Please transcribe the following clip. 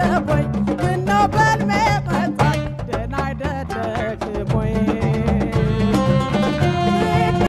that way.